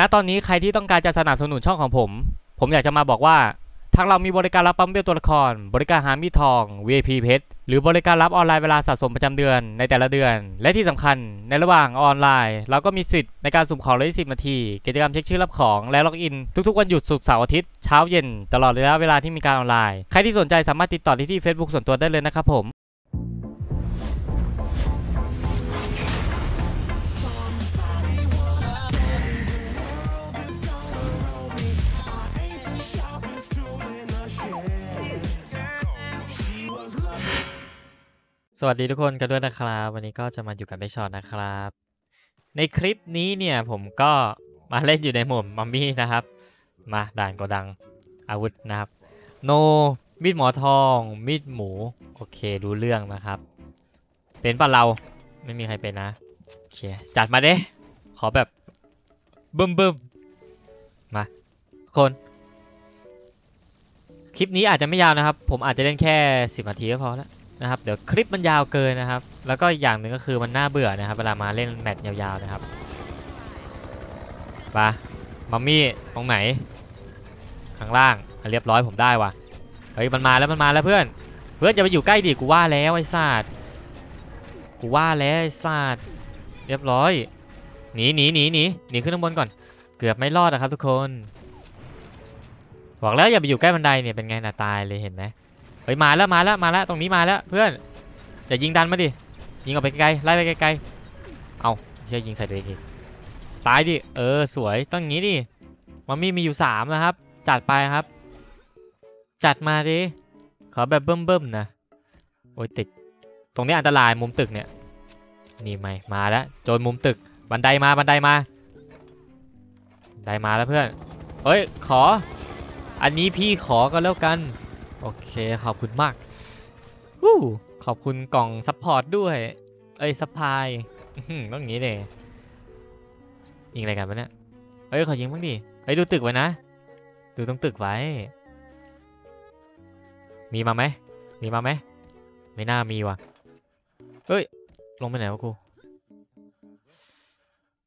ณตอนนี้ใครที่ต้องการจะสนับสนุนช่องของผม ผมอยากจะมาบอกว่าทางเรามีบริการรับปั๊มเบลตัวละคร บริการหามีทอง VIP เพชรหรือบริการรับออนไลน์เวลาสะสมประจำเดือนในแต่ละเดือน และที่สำคัญในระหว่างออนไลน์ เราก็มีสิทธิ์ในการสุ่มของเลยสิบนาที กิจกรรมเช็คชื่อรับของและล็อกอิน ทุกๆวันหยุดศุกร์เสาร์อาทิตย์เช้าเย็นตลอดระยะเวลาที่มีการออนไลน์ ใครที่สนใจสามารถติดต่อที่ที่ Facebook ส่วนตัวได้เลยนะครับผม สวัสดีทุกคนกันด้วยนะครับ วันนี้ก็จะมาอยู่กับไบช็อตนะครับ ในคลิปนี้เนี่ยผมก็มาเล่นอยู่ในหมดมัมมี่นะครับ มาด่านโกดังอาวุธนะครับ โน มีดหมอทอง มีดหมู โอเครู้เรื่องนะครับ เป็นปะเราไม่มีใครเป็นนะ โอเค จัดมาเด้ ขอแบบบึมบึมมาคน คลิปนี้อาจจะไม่ยาวนะครับ ผมอาจจะเล่นแค่ 10นาทีก็พอแล้ว นะครับเดี๋ยวคลิปมันยาวเกินนะครับ แล้วก็อีกอย่างหนึ่งก็คือมันน่าเบื่อนะครับ เวลามาเล่นแมตช์ยาวๆนะครับปะมัมมี่ตรงไหน ข้างล่างเรียบร้อยผมได้ว่ะเฮ้ยมันมาแล้วมันมาแล้วเพื่อน เพื่อนอย่าไปอยู่ใกล้ดิกูว่าแล้วไอ้ซาดกูว่าแล้วไอ้ซาดเรียบร้อยหนีหนีหนีหนีหนีขึ้นข้างบนก่อน เกือบไม่รอดนะครับทุกคนบอกแล้วอย่าไปอยู่ใกล้บันไดเนี่ยเป็นไงน่ะตายเลยเห็นไหม เฮ้ยมาแล้วมาแล้วมาแล้วตรงนี้มาแล้วเพื่อนอย่ายิงดันมาดิยิงออกไปไกลๆไล่ไปไกลๆเอาเฮียยิงใส่ตัวเองอีกตายดิเออสวยต้องงี้ดิมัมมี่มีอยู่สามนะครับ จัดไปครับ จัดมาดิขอแบบเบิ่มๆนะโอ้ยติดตรงนี้อันตรายมุมตึกเนี่ยนี่ไม่มาแล้วโจนมุมตึกบันไดมาบันไดมาบันไดมาแล้วเพื่อนเฮ้ยขอ อันนี้พี่ขอก็แล้วกัน โอเค ขอบคุณมากวู้ขอบคุณกล่อง support ด้วย เอ้ย supply ต้องอย่างนี้เลยยิงอะไรกันวะเนี่ยเอ้ย ขอยิงบ้างดิเอ้ย ดูตึกไว้นะ ดูตรงตึกไว้ มีมาไหม มีมาไหม ไม่น่ามีว่ะเอ้ย ลงไปไหนวะกู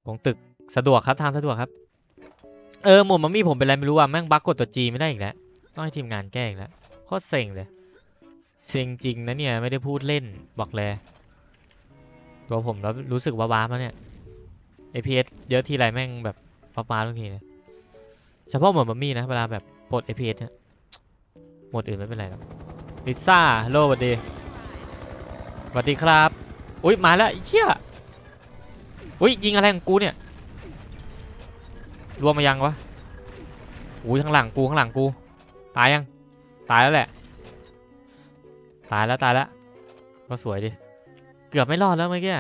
ลงตึก สะดวกครับทางสะดวกครับ เออหมดมัมมี่ผมเป็นไรไม่รู้อะ แม่งบั๊กกดตัวจีไม่ได้อีกแล้ว ต้องให้ทีมงานแก้อีกแล้ว คตรเซ็งเลย เซ็งจริงนะเนี่ย ไม่ได้พูดเล่นบอกเลย ตัวผมแล้วรู้สึกว้าๆมาเนี่ย APS เยอะทีไรแม่งแบบว้าๆทุกทีเลยเฉพาะหมดมัมมี่นะ เวลาแบบปลด APS เนี่ยหมดอื่นไม่เป็นไรหรอกลิซ่าฮัลโหลสวัสดีสวัสดีครับ อุ้ยมาแล้วไอ้เชี่ยอุ้ยยิงอะไรของกูเนี่ยรวมมายังวะอุ้ยข้างหลังกูข้างหลังกู ตายยัง ตายแล้วแหละ ตายแล้วตายแล้วก็สวยดิ เกือบไม่รอดแล้วเมื่อกี้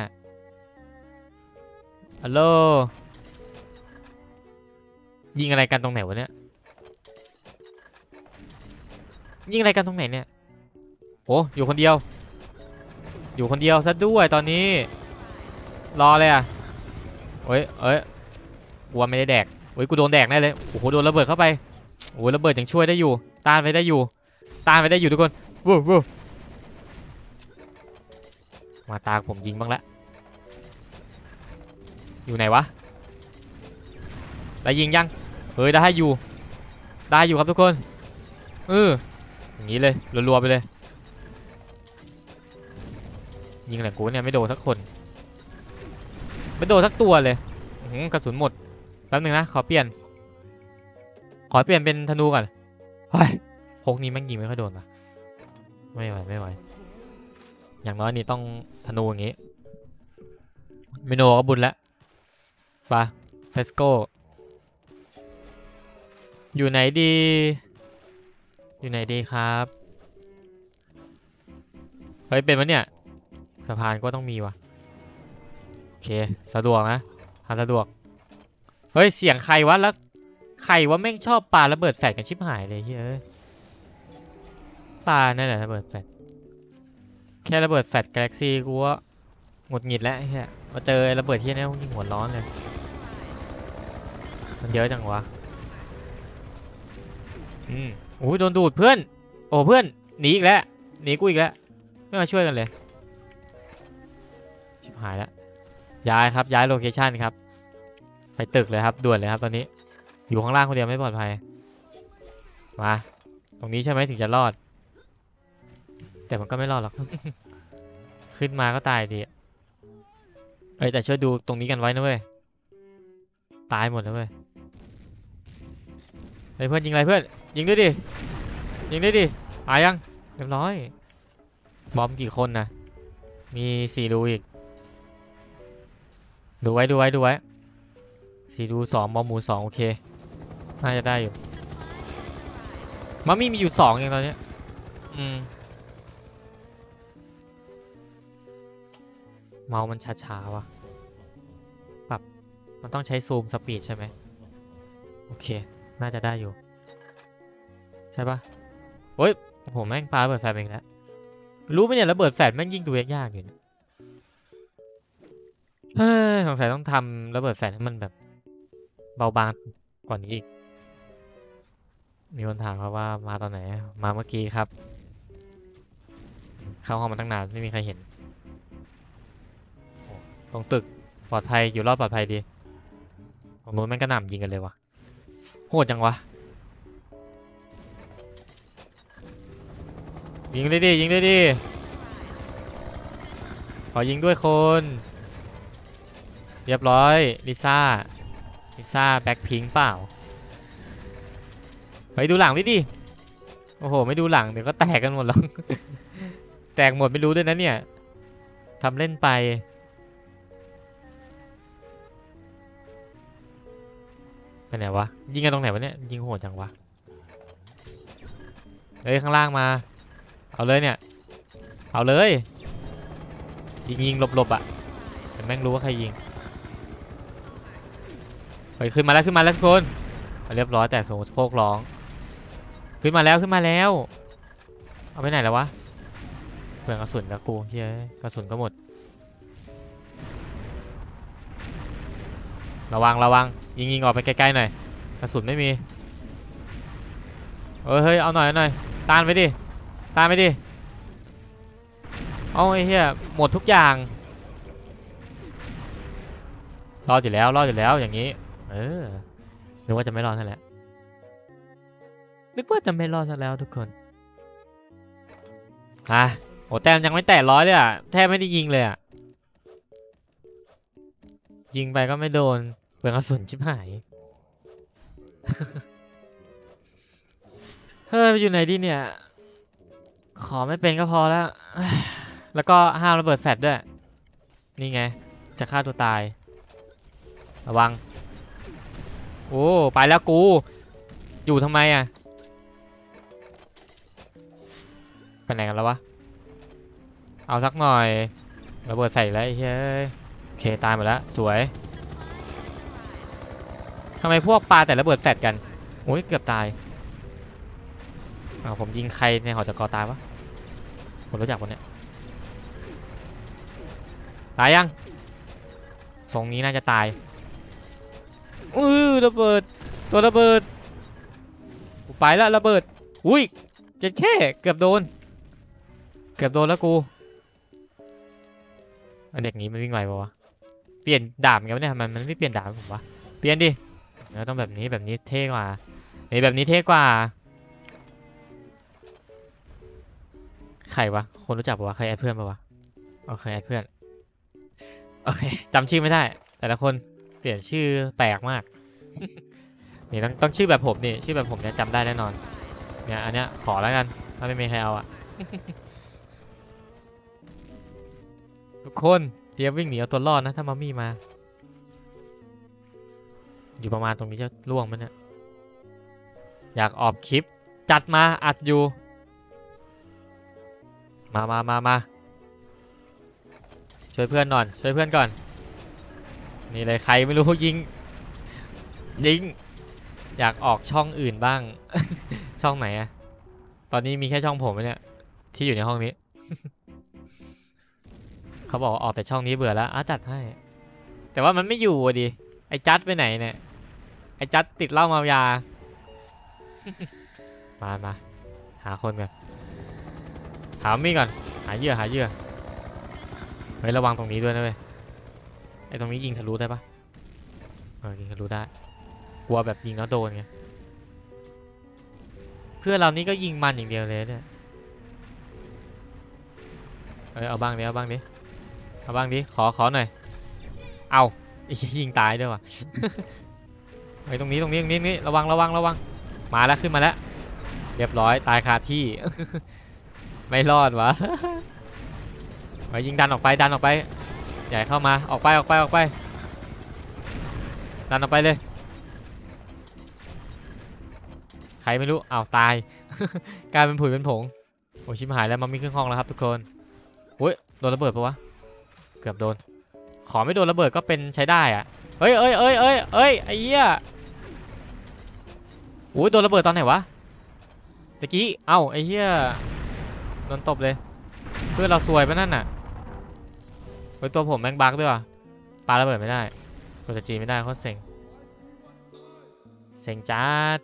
ฮัลโหลยิงอะไรกันตรงไหนวะเนี่ย ยิงอะไรกันตรงไหนเนี่ยโอ้อยู่คนเดียว อยู่คนเดียวซะด้วยตอนนี้ รอเลยอะเอ้ยเอ้ยกลัวไม่ได้แดกเฮ้ยกูโดนแดกแน่เลย โอ้โหโดนระเบิดเข้าไป โอ้ยระเบิดยังช่วยได้อยู่ ต้านไปได้อยู่ ตานไปได้อยู่ทุกคนวู้วู้มาตาผมยิงบ้างละอยู่ไหนวะได้ยิงยังเฮ้ยได้อยู่ ได้อยู่ครับทุกคนเอออย่างนี้เลยรัวๆไปเลยยิงอะไรกูเนี่ยไม่โดนสักคนไม่โดนสักตัวเลยกระสุนหมดแป๊บนึงนะขอเปลี่ยน ขอเปลี่ยนเป็นธนูก่อนเฮ้ย กนี้แม่งยิงไม่ค่อยโดนปะไม่ไหวไม่ไหวอย่างน้อยนี่ต้องธนูอย่างงี้เมโนก็บุญแล้วไปเ let's go อยู่ไหนดี อยู่ไหนดีครับ เฮ้ย เป็นวะเนี่ยสะพานก็ต้องมีวะโอเค สะดวกนะทางสะดวก เฮ้ย เสียงใครวะแล้วใครว่าแม่งชอบปาระเบิดแฟดกันชิบหายเลยเฮ้ย ปานั่นแหละระเบิดแฟดแค่ระเบิดแฟดกาแล็กซี่กูว่าหงุดหงิดแล้วไอ้เฮียมาเจอระเบิดที่นี่ยิ่งหัวร้อนเลย มันเยอะจังวะ อืมโอ้ยโดนดูดเพื่อน โอ้เพื่อนหนีอีกแล้วหนีกูอีกแล้วไม่มาช่วยกันเลย ชิบหายแล้ว ย้ายครับย้ายโลเคชันครับ ไปตึกเลยครับด่วนเลยครับตอนนี้ อยู่ข้างล่างคนเดียวไม่ปลอดภัย มา ตรงนี้ใช่ไหมถึงจะรอด แต่มันก็ไม่รอดหรอก ขึ้นมาก็ตายดีอะเอ้ยแต่ช่วยดูตรงนี้กันไว้นะเว้ย ตายหมดนะเว้ยเฮ้ยเพื่อนยิงอะไรเพื่อน ยิงด้วยดิ ยิงด้วยดิตายยังเรียบร้อย บอมกี่คนนะ มีสี่รูอีก ดูไว้ดูไว้ดูไว้สี่รูสองบอมหมูสองโอเค น่าจะได้อยู่มัมมี่มีอยู่สองเองตอนเนี้ยอืม เมาส์มันช้าๆวะปรับมันต้องใช้ซูมสปีดใช่ไหมโอเค น่าจะได้อยู่ ใช่ปะโอ้ยผมแม่งปาเบิดแฟลชเองแล้วรู้ไหมเนี่ยระเบิดแฟลชแม่งยิ่งตัวยากอยู่เนี่ยสงสัยต้องทำระเบิดแฟลชให้มันแบบ เบาบางกว่านี้อีก มีคนถามครับว่ามาตอนไหน มาเมื่อกี้ครับ เข้าห้องมาตั้งนานไม่มีใครเห็น ตรงตึกปลอดภัยอยู่รอดปลอดภัยดีตรงนู้นแม่งก็หน่ำยิงกันเลยวะโหดจังวะยิงได้ดิยิงได้ดิขอยิงด้วยคนเรียบร้อยลิซ่าลิซ่าแบ็คพิงเปล่าไปดูหลังดิดิโอ้โหไม่ดูหลังเดี๋ยวก็แตกกันหมดหรอกแตกหมดไม่รู้ด้วยนะเนี่ยทำเล่นไป ไปไหนวะ ยิงกันตรงไหนวะเนี่ย ยิงโหดจังวะ เฮ้ยข้างล่างมา เอาเลยเนี่ย เอาเลย ยิงยิงหลบหลบๆอะแต่แม่งรู้ว่าใครยิงเฮ้ยขึ้นมาแล้วขึ้นมาแล้วทุกคน เรียบร้อยแต่โซโพกร้อง ขึ้นมาแล้วขึ้นมาแล้ว เอาไปไหนแล้ววะเปลือกระสุนกับกูเฮ้ยกระสุนก็หมด ระวังระวังยิงยิงออกไปใกล้ๆหน่อยกระสุนไม่มีเออเฮ้ยเอาหน่อยหน่อยตานไปดิตานไปดิเอาไอ้เหี้ยหมดทุกอย่างรอดอยู่แล้วรอดอยู่แล้วอย่างนี้ เออนึกว่าจะไม่รอดซะแล้วนึกว่าจะไม่รอดซะแล้วทุกคนอะโอ้แต้มยังไม่แตะร้อยเลยอะแทบไม่ได้ยิงเลยอะยิงไปก็ไม่โดน เปลืองกระสุนชิบหาย เฮ้ยไปอยู่ไหนดีเนี่ย ขอไม่เป็นก็พอแล้ว แล้วก็ห้ามระเบิดแฟลชด้วย นี่ไง จะฆ่าตัวตาย ระวัง โอ้ ไปแล้วกู อยู่ทำไมอะ ไปไหนกันแล้ววะ เอาสักหน่อย ระเบิดใส่แล้วเฮ้ยโอเค ตายหมดแล้ว สวย ทำไมพวกปลาแต่ระเบิดแฟดกันโอ้ยเกือบตายอ้าวผมยิงใครในหอจกอตายวะผมรู้จักคนเนี้ยตายยังทรงนี้น่าจะตายอือระเบิดตัวระเบิดไปแล้วระเบิดอุ้ยเจ็ดแค่เกือบโดน เกือบโดนแล้วกูเด็กนี้มันวิ่งไวปะวะเปลี่ยนดาบกันเนี่ยทำไมมันไม่เปลี่ยนดาบผมวะเปลี่ยนดิ แล้วต้องแบบนี้แบบนี้เท่กว่านี่แบบนี้เท่กว่า ใครวะ คนรู้จักปะวะ ใครแอดเพื่อนปะวะ โอเคแอดเพื่อน โอเคจำชื่อไม่ได้ แต่ละคนเปลี่ยนชื่อแปลกมาก นี่ต้องต้องชื่อแบบผมนี่ ชื่อแบบผมเนี่ยจำได้แน่นอน เนี่ยอันเนี้ยขอแล้วกัน ถ้าไม่มีใครเอาอะทุกคนเตรียมวิ่งหนีเอาตัวรอดนะ ถ้ามามี่มา อยู่ประมาณตรงนี้จะล่วงมันเนี่ย อยากออกคลิป จัดมาอัดอยู่ มามามามาช่วยเพื่อนหน่อยช่วยเพื่อนก่อน นี่เลยใครไม่รู้ยิง ยิง อยากออกช่องอื่นบ้าง ช่องไหนอะตอนนี้มีแค่ช่องผมเนี่ยที่อยู่ในห้องนี้ เขาบอกออกแต่ช่องนี้เบื่อแล้วอะจัดให้ แต่ว่ามันไม่อยู่ดิไอ้จัดไปไหนเนี่ย ไอ้จัดติดเหล้าเมายา มามาหาคนก่อนหามีดก่อน หาเหยื่อหาเหยื่อเฮ้ยระวังตรงนี้ด้วยนะเว้ยไอ้ตรงนี้ยิงทะลุได้ปะโอเครู้ได้กลัวแบบยิงแล้วโดนไงเพื่อนเรานี่ก็ยิงมันอย่างเดียวเลยเนี่ยเอยเอาบ้างดิเอาบ้างดิเอาบ้างดิขอขอหน่อยเอาอียิงตายด้วยว่ะ ไอ้ยตรงนี้ตรงนี้ตรงนี้ตรงนี้ระวังระวังระวังมาแล้วขึ้นมาแล้ว เรียบร้อยตายคาที่ ไม่รอดวะไปยิงดันออกไปดันออกไป ใหญ่เข้ามาออกไปออกไปออกไปดันออกไปเลย ใครไม่รู้อ้าวตายกลายเป็นผุยเป็นผงโอ้ชิมหายแล้วมันมีครึ่งห้องแล้วครับทุกคนอุ้ยโดนระเบิดปะวะเกือบโดน ขอไม่โดนระเบิดก็เป็นใช้ได้อะเอ้ยเอ้ยเอ้ยเอ้ยเอ้ยไอ้เหี้ย โอ้ยโดนระเบิดตอนไหนวะตะกี้ เอ้าไอ้เหี้ยโดนตบเลย เพื่อเราซวยปะนั่นน่ะเฮ้ยตัวผมแม่งบักด้วยวะปาระเบิดไม่ได้กดจีไม่ได้โคตรเซ็งเซ็งจัด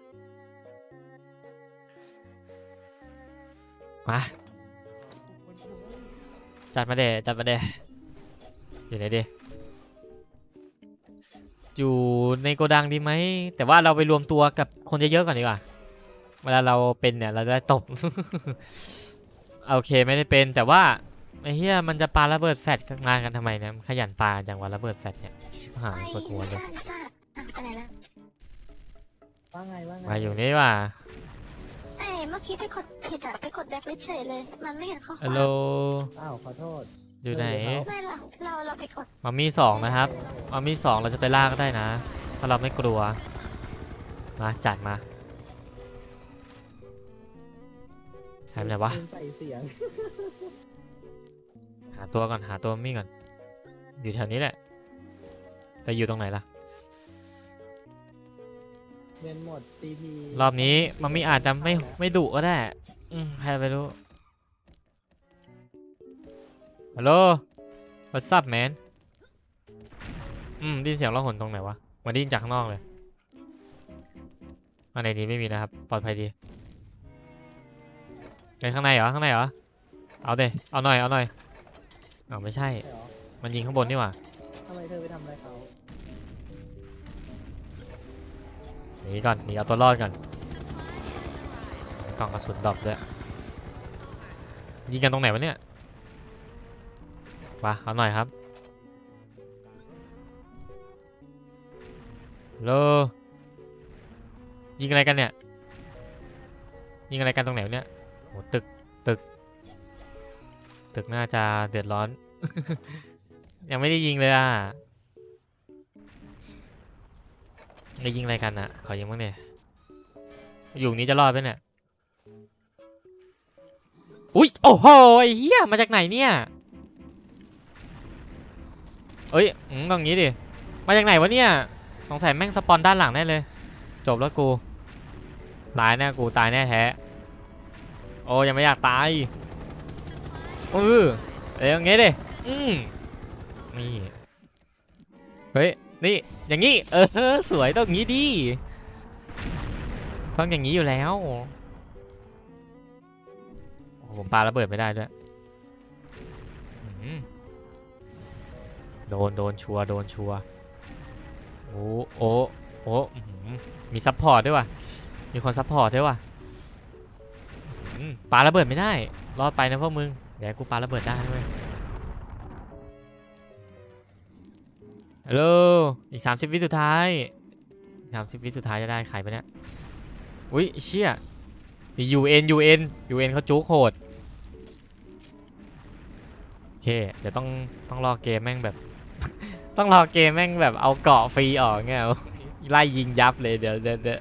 มาจัดมาเดจัดมาเดอยู่ไหนดี อยู่ในโกดังดีไหม แต่ว่าเราไปรวมตัวกับคนเยอะๆก่อนดีกว่า เวลาเราเป็นเนี่ยเราจะได้ตบ โอเคไม่ได้เป็นแต่ว่าไอ้เหี้ยมันจะปาระเบิดแฟดมากันทำไมเนี่ยขยันปาจังวะระเบิดแฟดเนี่ยชิบหายปวดหัวเลยซ่าซ่าอะไปไหนละว่าไงว่าไงมาอยู่นี่ว่ะเอ้ยเมื่อกี้ไปกดผิดอะไปกดแบ็คลิสเฉยเลย มันไม่เห็นข้อคฮัวาลมโหลอ้าวขอโทษ อยู่ไหนไม่เราเราเราไปกดมามีสองนะครับมามีสองเราจะไปล่าก็ได้นะถ้าเราไม่กลัวมาจัดมาหายไปไหนวะปืนใส่เสียงหาตัวก่อนหาตัวมี่ก่อน อยู่แถวนี้แหละแต่อยู่ตรงไหนล่ะเงินหมด CP รอบนี้มันมีอาจจะไม่ไม่ดุก็ได้อืมใครไปรู้ ฮัลโหล what's up man อืมได้ยินเสียงร้องหนตรงไหนวะมาได้ยินจากข้างนอกเลยมาในนี้ไม่มีนะครับ ปลอดภัยดีในข้างในเหรอ ข้างในเหรอ เอาเดเอาหน่อย เอาหน่อยเอาไม่ใช่ ใช่เหรอมันยิงข้างบนนี่หว่าทำไมเธอไปทำอะไรเขาหนีก่อนหนีเอาตัวรอดก่อน กล่องกระสุนดรอปด้วยยิงกันตรงไหนวะเนี่ย มาเอาหน่อยครับโลยิงอะไรกันเนี่ย ยิงอะไรกันตรงไหนเนี่ยโหตึกตึก ตึกน่าจะเดือดร้อน ยังไม่ได้ยิงเลยอะไอยิงอะไรกันอะขอยิงบ้างเนี่ยอยู่นี้จะรอดไหมเนี่ย อุ้ยโอ้โหไอ้เหี้ยมาจากไหนเนี่ย เอ้ยอืมตรงนี้ดิ มาจากไหนวะเนี่ย สงสัยแม่งสปอนด้านหลังแน่เลย จบแล้วกู ตายแน่กูตายแน่แท้ โอ้ยังไม่อยากตายเออเอ้ยอย่างงี้ดิ อืมนี่ เฮ้ย นี่ อย่างงี้ เออ สวยต้องงี้ดิ ต้องอย่างงี้อยู่แล้วผมปาระเบิดไม่ได้ด้วยอื้อหือ โดนโดนชัวร์โดนชัวร์โอ้โอ้โอ้มี support ด้วยว่ะมีคน support ด้วยว่ะปาระเบิดไม่ได้ รอดไปนะพวกมึง เดี๋ยวกูปาระเบิดได้ด้วยฮัลโหลอีก 30 วิสุดท้ายสามสิบวิสุดท้ายจะได้ใครปะเนี่ย อุ้ยเชี่ยมี UN UN UN เขาจุกโหด โอเค เดี๋ยวต้องต้องรอเกมแม่งแบบ ต้องรอเกมแม่งแบบเอาเกาะฟรีออกเงี้ยไล่ยิงยับเลยเดี๋ยวเดี๋ยวเดี๋ยว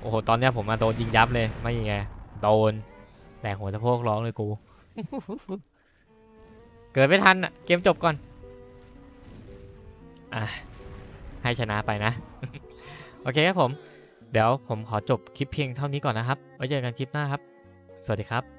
โอ้โหตอนเนี้ยผมมาโดนยิงยับเลยไม่ยังไงโดนแตกหัวสะโพกร้องเลยกู เกิดไม่ทันอะเกมจบก่อนอะให้ชนะไปนะ โอเคครับผม เดี๋ยวผมขอจบคลิปเพียงเท่านี้ก่อนนะครับ ไว้เจอกันคลิปหน้าครับ สวัสดีครับ